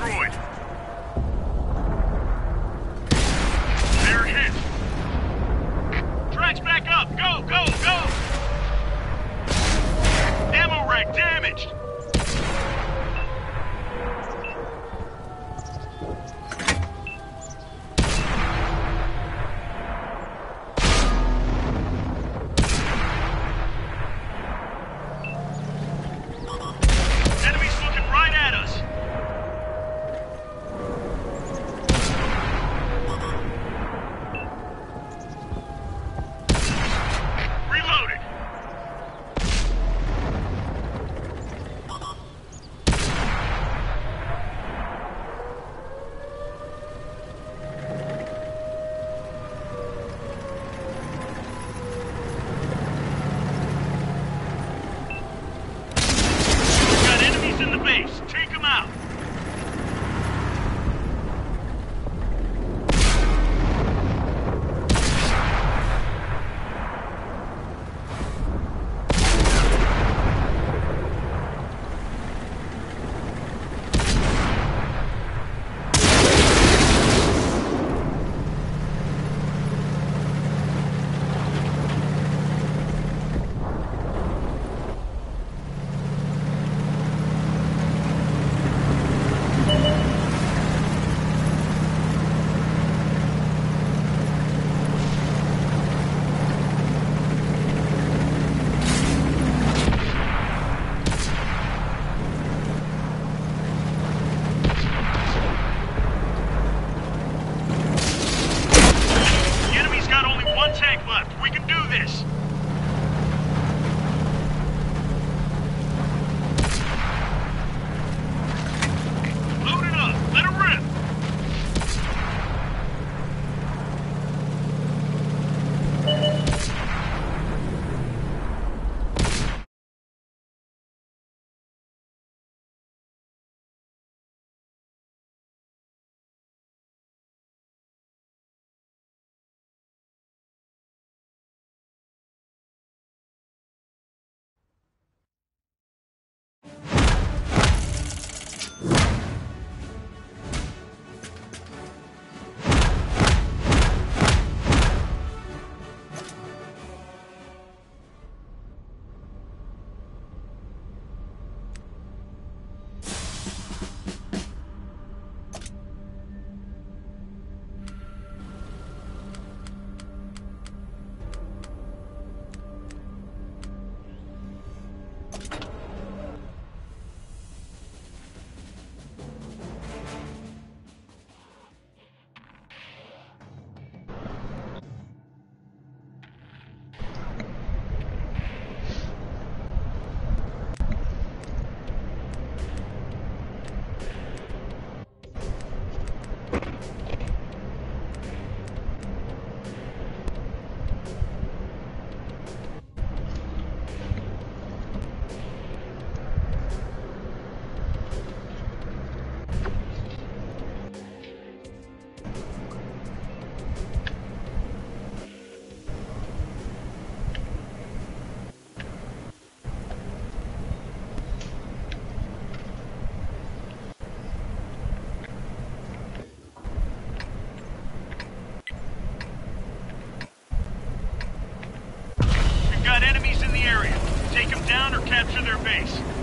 destroyed. area. Take them down or capture their base.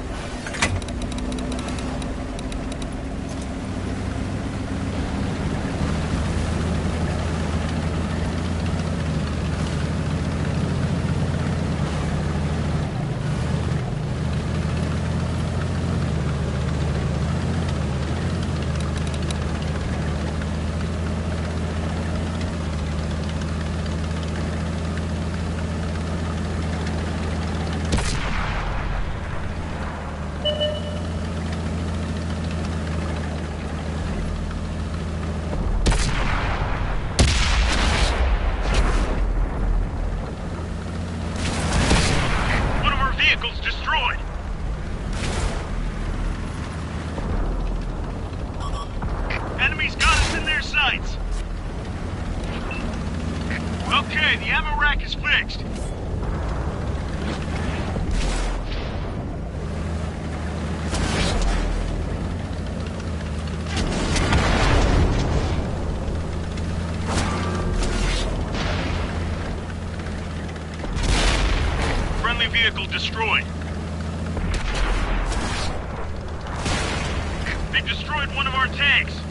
Okay, the ammo rack is fixed. Friendly vehicle destroyed. They destroyed one of our tanks.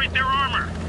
Penetrate their armor!